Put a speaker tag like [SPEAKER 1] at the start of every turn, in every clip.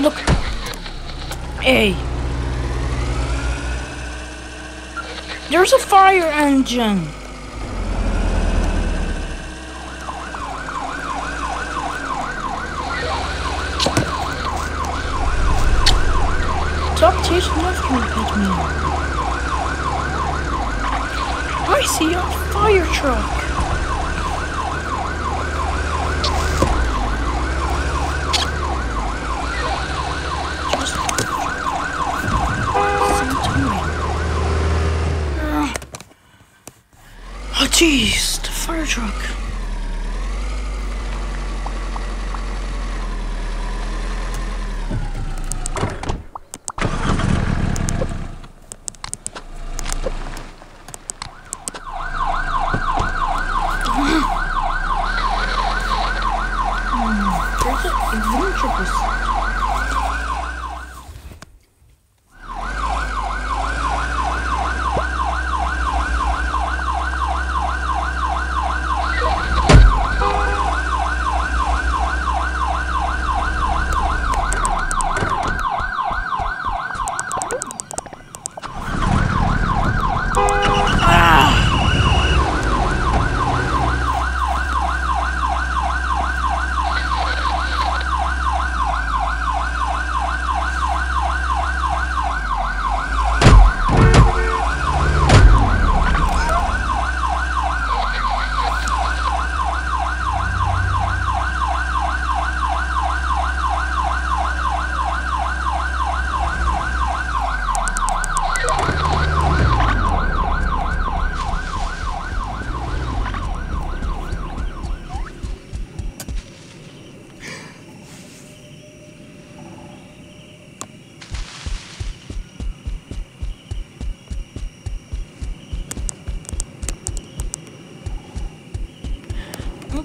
[SPEAKER 1] A. There's a fire engine. Stop chasing after me. I see a fire truck. Jeez, the fire truck. Hmm, adventure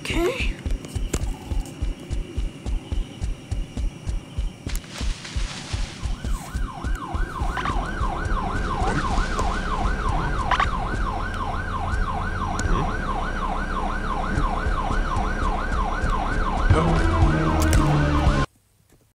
[SPEAKER 1] Okay. Oh.